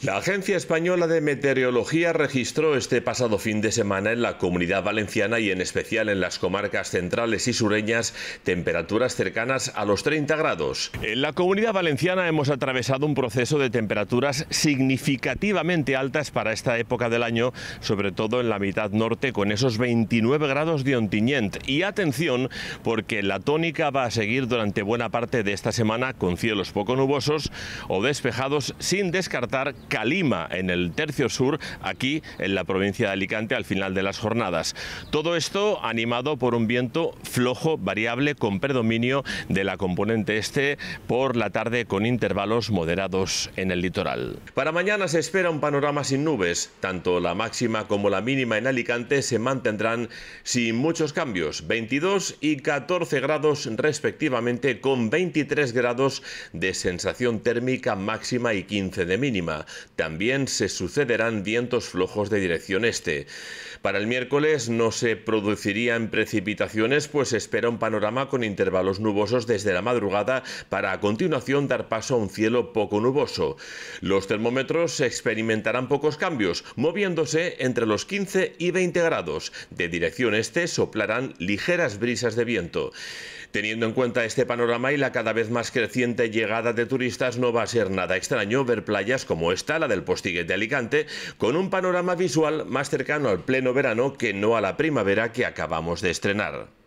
La Agencia Española de Meteorología registró este pasado fin de semana en la comunidad valenciana y en especial en las comarcas centrales y sureñas temperaturas cercanas a los 30 grados. En la comunidad valenciana hemos atravesado un proceso de temperaturas significativamente altas para esta época del año, sobre todo en la mitad norte con esos 29 grados de Ontinyent. Y atención porque la tónica va a seguir durante buena parte de esta semana con cielos poco nubosos o despejados sin descartar Calima, en el tercio sur, aquí en la provincia de Alicante, al final de las jornadas. Todo esto animado por un viento flojo, variable, con predominio de la componente este por la tarde con intervalos moderados en el litoral. Para mañana se espera un panorama sin nubes. Tanto la máxima como la mínima en Alicante se mantendrán sin muchos cambios, 22 y 14 grados respectivamente, con 23 grados de sensación térmica máxima y 15 de mínima. También se sucederán vientos flojos de dirección este. Para el miércoles no se producirían precipitaciones, pues espera un panorama con intervalos nubosos desde la madrugada para a continuación dar paso a un cielo poco nuboso. Los termómetros experimentarán pocos cambios, moviéndose entre los 15 y 20 grados. De dirección este soplarán ligeras brisas de viento. Teniendo en cuenta este panorama y la cada vez más creciente llegada de turistas, no va a ser nada extraño ver playas como esta, la del Postiguet de Alicante, con un panorama visual más cercano al pleno verano que no a la primavera que acabamos de estrenar.